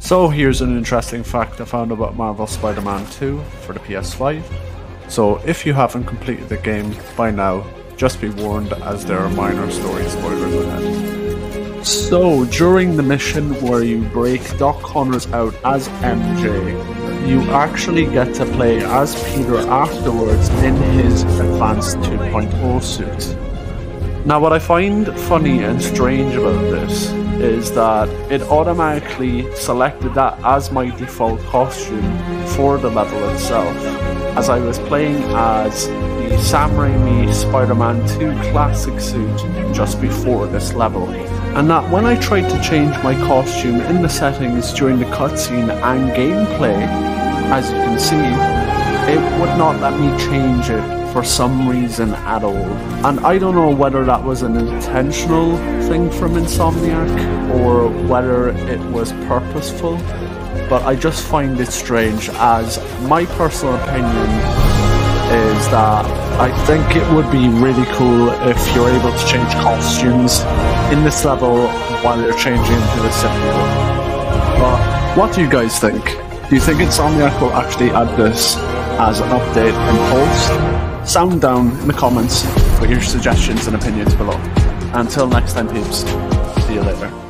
So here's an interesting fact I found about Marvel Spider-Man 2 for the PS5. So if you haven't completed the game by now, just be warned as there are minor story spoilers ahead. So during the mission where you break Doc Connors out as MJ, you actually get to play as Peter afterwards in his advanced 2.0 suit. Now what I find funny and strange about this is that it automatically selected that as my default costume for the level itself, as I was playing as the Sam Raimi Spider-Man 2 classic suit just before this level. And that when I tried to change my costume in the settings during the cutscene and gameplay, as you can see, it would not let me change it for some reason at all. And I don't know whether that was an intentional thing from Insomniac or whether it was purposeful, but I just find it strange as my personal opinion is that I think it would be really cool if you're able to change costumes in this level while you're changing into the simulator. But what do you guys think? Do you think Insomniac will actually add this as an update in post? Sound down in the comments with your suggestions and opinions below. Until next time, peeps, see you later.